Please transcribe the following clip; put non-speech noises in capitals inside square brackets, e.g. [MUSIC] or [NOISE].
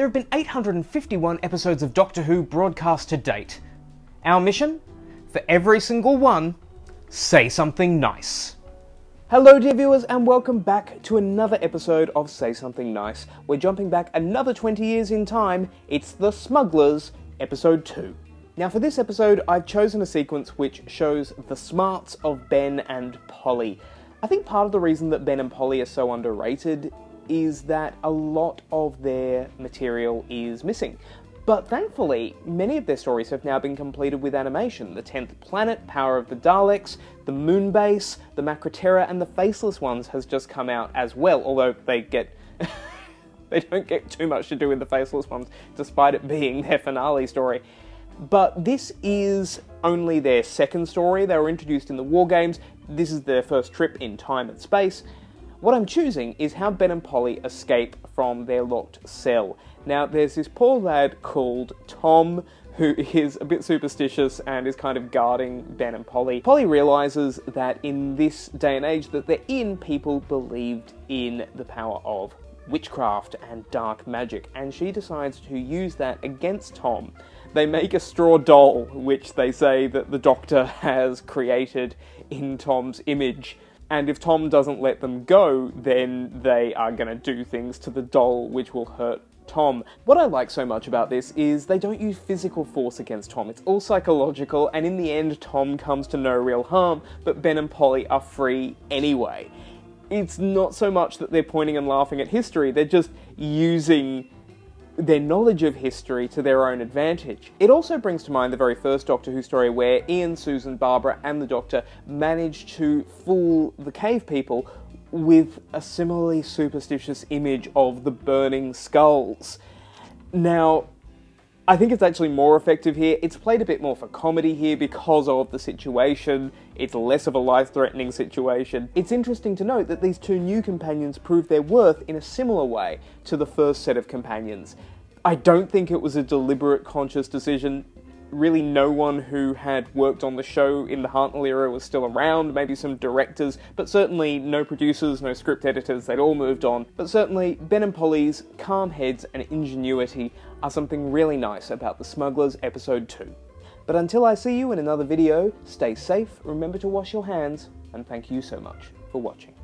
there have been 851 episodes of Doctor Who broadcast to date. Our mission? For every single one, say something nice. Hello, dear viewers, and welcome back to another episode of Say Something Nice. We're jumping back another 20 years in time. It's The Smugglers, episode 2. Now, for this episode, I've chosen a sequence which shows the smarts of Ben and Polly. I think part of the reason that Ben and Polly are so underrated is that a lot of their material is missing. But thankfully, many of their stories have now been completed with animation. The 10th Planet, Power of the Daleks, the Moon Base, the Macra Terror, and the Faceless Ones has just come out as well, although they get. [LAUGHS] they don't get too much to do in the Faceless Ones, despite it being their finale story. But this is only their second story. They were introduced in the War Games. This is their first trip in time and space. What I'm choosing is how Ben and Polly escape from their locked cell. Now, there's this poor lad called Tom who [LAUGHS] is a bit superstitious and is kind of guarding Ben and Polly. Polly realizes that in this day and age that they're in, people believed in the power of witchcraft and dark magic, and she decides to use that against Tom. They make a straw doll, which they say that the Doctor [LAUGHS] has created in Tom's image. And if Tom doesn't let them go, then they are going to do things to the doll which will hurt Tom. What I like so much about this is they don't use physical force against Tom, it's all psychological, and in the end, Tom comes to no real harm, but Ben and Polly are free anyway. It's not so much that they're pointing and laughing at history, they're just using their knowledge of history to their own advantage. It also brings to mind the very first Doctor Who story where Ian, Susan, Barbara, and the Doctor managed to fool the cave people with a similarly superstitious image of the burning skulls. Now, I think it's actually more effective here. It's played a bit more for comedy here because of the situation. It's less of a life threatening situation. It's interesting to note that these two new companions prove their worth in a similar way to the first set of companions. I don't think it was a deliberate, conscious decision really no one who had worked on the show in the Hartnell era was still around, maybe some directors, but certainly no producers, no script editors, they'd all moved on. But certainly, Ben and Polly's calm heads and ingenuity are something really nice about The Smugglers Episode 2. But until I see you in another video, stay safe, remember to wash your hands, and thank you so much for watching.